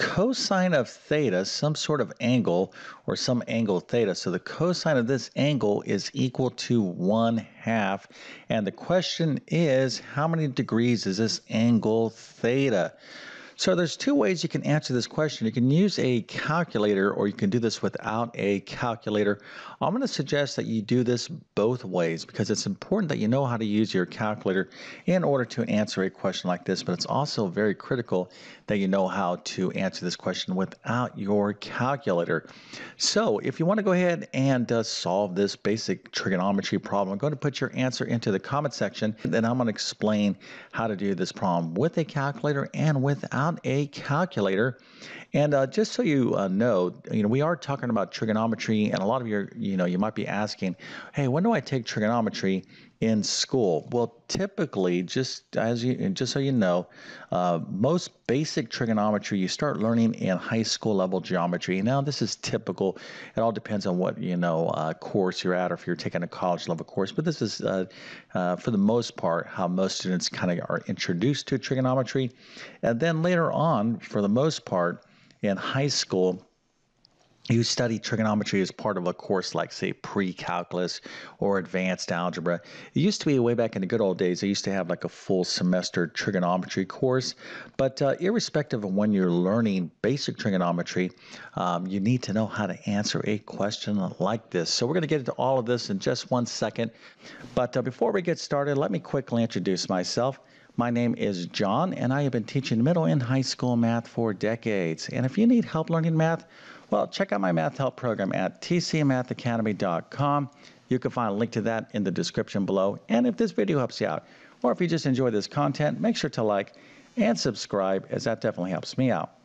cosine of theta some sort of angle or some angle theta. So the cosine of this angle is equal to 1 half. And the question is, how many degrees is this angle theta? So there's two ways you can answer this question. You can use a calculator or you can do this without a calculator. I'm going to suggest that you do this both ways because it's important that you know how to use your calculator in order to answer a question like this, but it's also very critical that you know how to answer this question without your calculator. So if you want to go ahead and uh, solve this basic trigonometry problem, I'm going to put your answer into the comment section. Then I'm going to explain how to do this problem with a calculator and without a calculator. And uh, just so you uh, know, you know, we are talking about trigonometry, and a lot of you, you know, you might be asking, "Hey, when do I take trigonometry in school?" Well, typically, just as you, just so you know, uh, most basic trigonometry you start learning in high school level geometry. Now, this is typical. It all depends on what you know uh, course you're at, or if you're taking a college level course. But this is, uh, uh, for the most part, how most students kind of are introduced to trigonometry, and then later on, for the most part in high school, you study trigonometry as part of a course like, say, pre-calculus or advanced algebra. It used to be way back in the good old days, they used to have like a full semester trigonometry course. But uh, irrespective of when you're learning basic trigonometry, um, you need to know how to answer a question like this. So we're going to get into all of this in just one second. But uh, before we get started, let me quickly introduce myself. My name is John, and I have been teaching middle and high school math for decades. And if you need help learning math, well, check out my math help program at tcmathacademy.com. You can find a link to that in the description below. And if this video helps you out, or if you just enjoy this content, make sure to like and subscribe, as that definitely helps me out.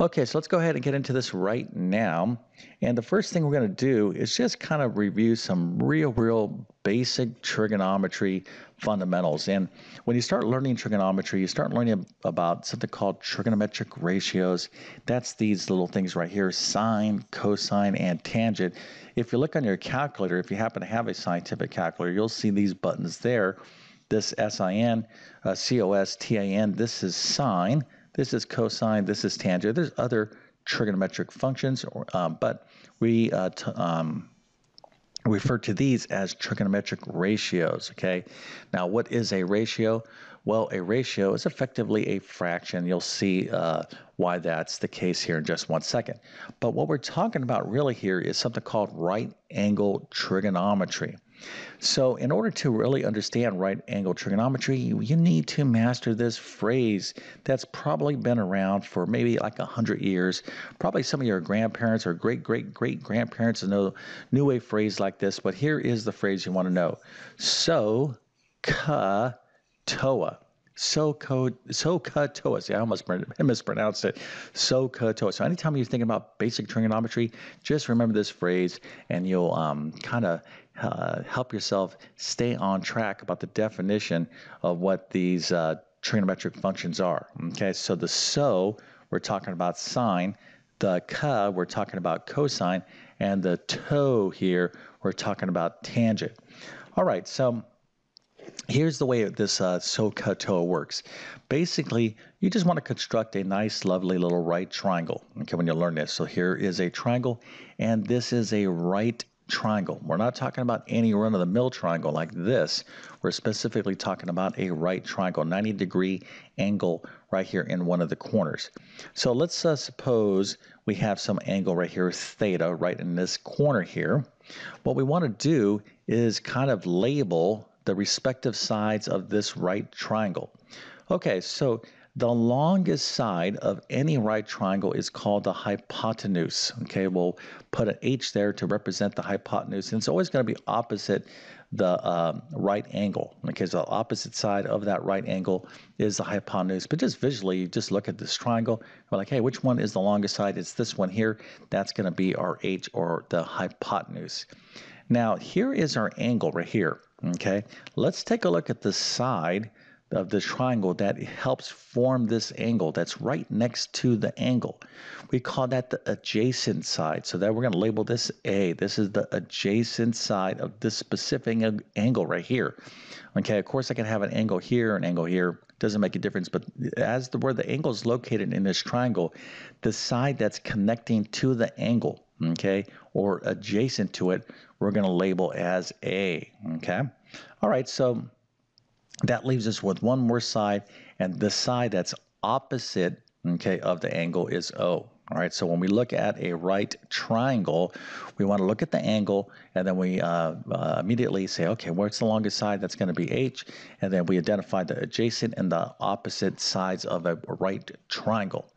Okay, so let's go ahead and get into this right now. And the first thing we're going to do is just kind of review some real, real basic trigonometry fundamentals. And when you start learning trigonometry, you start learning about something called trigonometric ratios. That's these little things right here, sine, cosine, and tangent. If you look on your calculator, if you happen to have a scientific calculator, you'll see these buttons there. This SIN, uh, COS, TAN, this is sine. This is cosine, this is tangent. There's other trigonometric functions, or, um, but we uh, um, refer to these as trigonometric ratios, okay? Now, what is a ratio? Well, a ratio is effectively a fraction. You'll see uh, why that's the case here in just one second. But what we're talking about really here is something called right angle trigonometry. So, in order to really understand right angle trigonometry, you, need to master this phrase that's probably been around for maybe like a hundred years. Probably some of your grandparents or great great great grandparents know knew a phrase like this, but here is the phrase you want to know. So, ka toa. SOHCAHTOA. See, I almost mispronounced it. SOHCAHTOA. So anytime you're thinking about basic trigonometry, just remember this phrase and you'll um, kind of uh, help yourself stay on track about the definition of what these uh, trigonometric functions are. Okay, so the so, we're talking about sine, the ka, we're talking about cosine, and the to here, we're talking about tangent. All right, so here's the way this uh, SOHCAHTOA works. Basically, you just want to construct a nice, lovely little right triangle. Okay, when you learn this. So here is a triangle, and this is a right triangle. We're not talking about any run of the mill triangle like this. We're specifically talking about a right triangle, 90 degree angle right here in one of the corners. So let's uh, suppose we have some angle right here, theta, right in this corner here. What we want to do is kind of label the respective sides of this right triangle. Okay, so the longest side of any right triangle is called the hypotenuse. Okay, we'll put an H there to represent the hypotenuse, and it's always going to be opposite the uh, right angle. Okay, so the opposite side of that right angle is the hypotenuse. But just visually, you just look at this triangle. We're like, hey, which one is the longest side? It's this one here. That's going to be our H or the hypotenuse. Now, here is our angle right here. Okay, let's take a look at the side of the triangle that helps form this angle that's right next to the angle. We call that the adjacent side. So that we're going to label this A. This is the adjacent side of this specific angle right here. Okay, of course I can have an angle here, an angle here, doesn't make a difference. But as the where the angle is located in this triangle, the side that's connecting to the angle, okay, or adjacent to it, we're going to label as A, okay? All right, so that leaves us with one more side, and the side that's opposite, okay, of the angle is O. All right, so when we look at a right triangle, we want to look at the angle and then we uh, uh, immediately say, okay, what's the longest side? That's going to be H. And then we identify the adjacent and the opposite sides of a right triangle.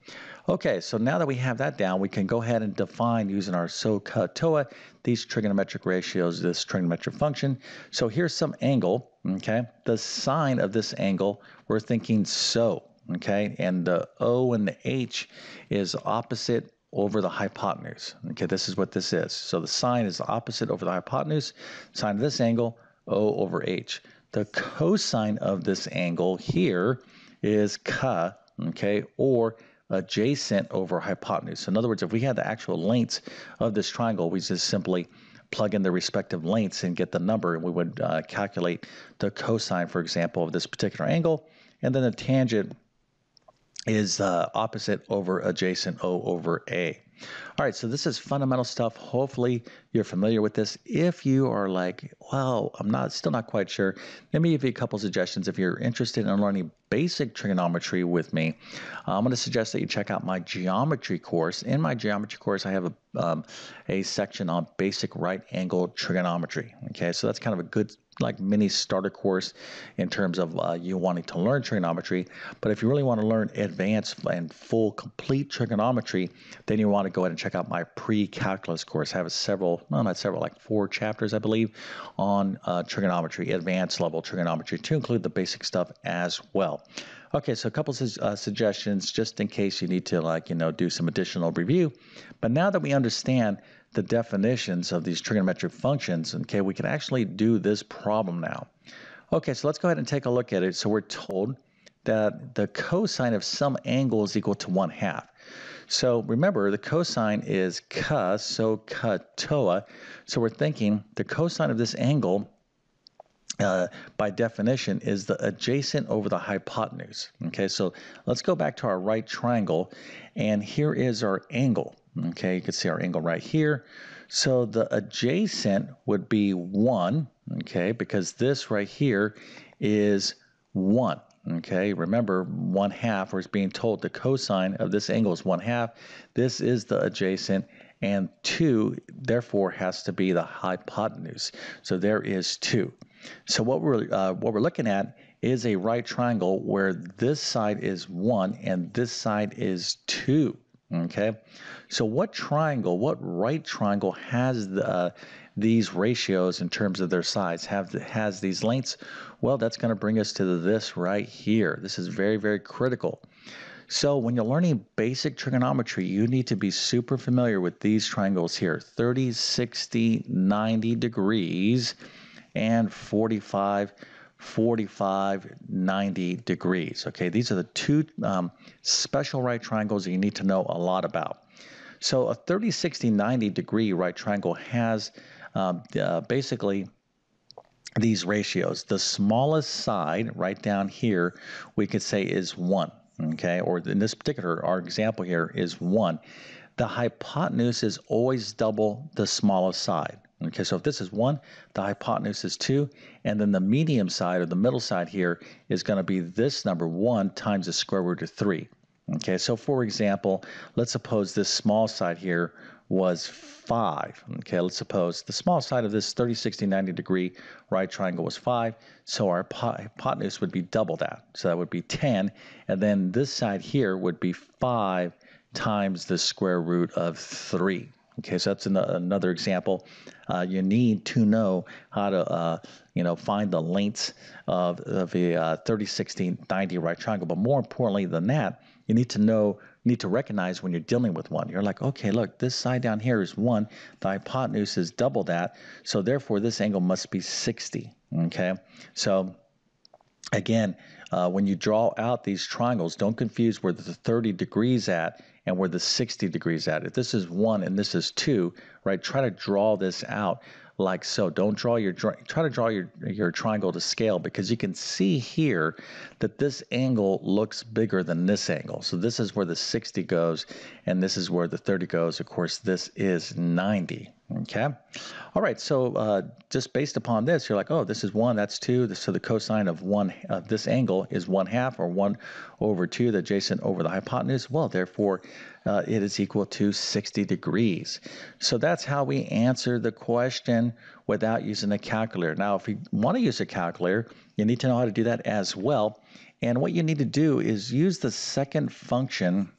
Okay, so now that we have that down, we can go ahead and define using our SOHCAHTOA these trigonometric ratios, this trigonometric function. So here's some angle, okay? The sine of this angle, we're thinking so okay? And the O and the H is opposite over the hypotenuse. Okay, this is what this is. So the sine is the opposite over the hypotenuse. Sine of this angle, O over H. The cosine of this angle here is ka, okay, or adjacent over hypotenuse. In other words, if we had the actual lengths of this triangle, we just simply plug in the respective lengths and get the number, and we would uh, calculate the cosine, for example, of this particular angle, and then the tangent is uh, opposite over adjacent O over A. All right, so this is fundamental stuff. Hopefully you're familiar with this. If you are like, well, I'm not still not quite sure, let me give you a couple suggestions. If you're interested in learning basic trigonometry with me, I'm going to suggest that you check out my geometry course. In my geometry course, I have a, um, a section on basic right angle trigonometry. Okay, so that's kind of a good like mini starter course in terms of uh, you wanting to learn trigonometry. But if you really want to learn advanced and full complete trigonometry, then you want to go ahead and check out my pre-calculus course. I have several, no, not several, like four chapters, I believe, on uh, trigonometry, advanced level trigonometry, to include the basic stuff as well. Okay, so a couple of uh, suggestions just in case you need to like, you know, do some additional review. But now that we understand the definitions of these trigonometric functions, okay, we can actually do this problem now. Okay, so let's go ahead and take a look at it. So we're told that the cosine of some angle is equal to 1 half. So remember, the cosine is ka, so katoa. So we're thinking the cosine of this angle, uh, by definition, is the adjacent over the hypotenuse. Okay, so let's go back to our right triangle, and here is our angle. Okay, you can see our angle right here. So the adjacent would be 1, okay, because this right here is 1. Okay, remember 1 half, or it's being told the cosine of this angle is 1 half. This is the adjacent, and 2 therefore has to be the hypotenuse. So there is 2. So what we're, uh, what we're looking at is a right triangle where this side is 1 and this side is 2. Okay, so what triangle, what right triangle has the, uh, these ratios in terms of their size, have has these lengths? Well, that's going to bring us to this right here. This is very, very critical. So when you're learning basic trigonometry, you need to be super familiar with these triangles here, 30, 60, 90 degrees, and 45 45, 90 degrees. Okay, these are the two um, special right triangles that you need to know a lot about. So a 30, 60, 90 degree right triangle has um, uh, basically these ratios. The smallest side right down here, we could say is 1, okay, or in this particular, our example here is 1. The hypotenuse is always double the smallest side. Okay, so if this is 1, the hypotenuse is 2, and then the medium side or the middle side here is going to be this number 1 times the square root of 3. Okay, so for example, let's suppose this small side here was 5. Okay, let's suppose the small side of this 30, 60, 90 degree right triangle was 5, so our hypotenuse would be double that. So that would be 10, and then this side here would be 5 times the square root of 3. Okay, so that's an, another example. Uh, you need to know how to, uh, you know, find the lengths of, of a uh, 30, 60, 90 right triangle. But more importantly than that, you need to know, need to recognize when you're dealing with one. You're like, okay, look, this side down here is one. The hypotenuse is double that. So therefore, this angle must be 60. Okay, so again, uh, when you draw out these triangles, don't confuse where the 30 degrees at and where the 60 degrees at. If this is 1 and this is 2, right, try to draw this out like so. Don't draw your try to draw your your triangle to scale because you can see here that this angle looks bigger than this angle. So this is where the 60 goes and this is where the 30 goes. Of course, this is 90. Okay. All right. So uh, just based upon this, you're like, oh, this is one, that's two. So the cosine of one of this angle is one half or one over two, the adjacent over the hypotenuse. Well, therefore, uh, it is equal to 60 degrees. So that's how we answer the question without using a calculator. Now, if you want to use a calculator, you need to know how to do that as well. And what you need to do is use the second function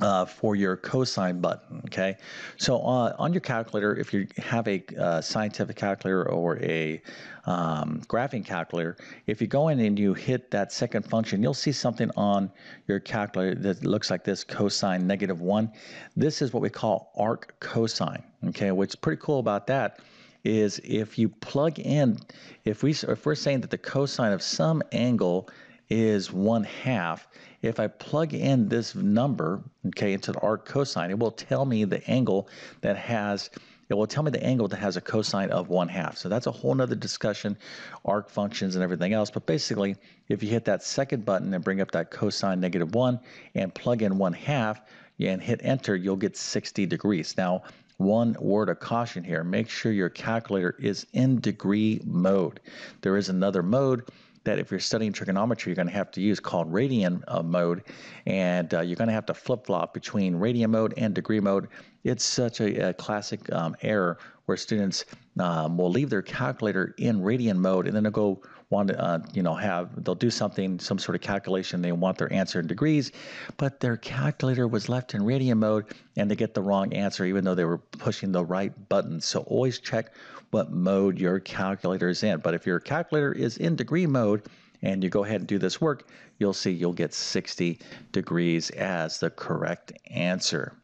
uh, for your cosine button. Okay, so uh, on your calculator, if you have a uh, scientific calculator or a um, graphing calculator, if you go in and you hit that second function, you'll see something on your calculator that looks like this cosine negative one. This is what we call arc cosine. Okay, what's pretty cool about that is if you plug in, if we if we're saying that the cosine of some angle is one half. If I plug in this number, okay, into the arc cosine, it will tell me the angle that has, it will tell me the angle that has a cosine of one half. So that's a whole nother discussion, arc functions and everything else. But basically, if you hit that second button and bring up that cosine negative one and plug in one half and hit enter, you'll get 60 degrees. Now, one word of caution here, make sure your calculator is in degree mode. There is another mode that if you're studying trigonometry, you're going to have to use called radian uh, mode, and uh, you're going to have to flip flop between radian mode and degree mode. It's such a, a classic um, error where students um, will leave their calculator in radian mode and then they'll go want to, uh, you know, have, they'll do something, some sort of calculation, they want their answer in degrees, but their calculator was left in radian mode and they get the wrong answer even though they were pushing the right button. So always check what mode your calculator is in. But if your calculator is in degree mode, and you go ahead and do this work, you'll see you'll get 60 degrees as the correct answer.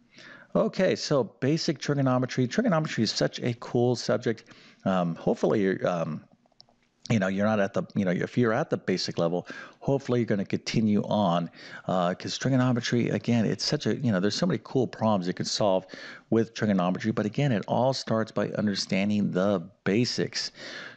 Okay, so basic trigonometry. Trigonometry is such a cool subject. Um, hopefully, um, you know you're not at the you know if you're at the basic level hopefully you're going to continue on because uh, trigonometry again it's such a you know there's so many cool problems you can solve with trigonometry but again it all starts by understanding the basics.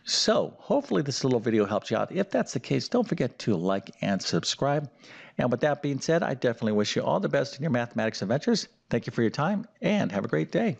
So hopefully this little video helps you out. If that's the case don't forget to like and subscribe. And with that being said i definitely wish you all the best in your mathematics adventures. Thank you for your time and have a great day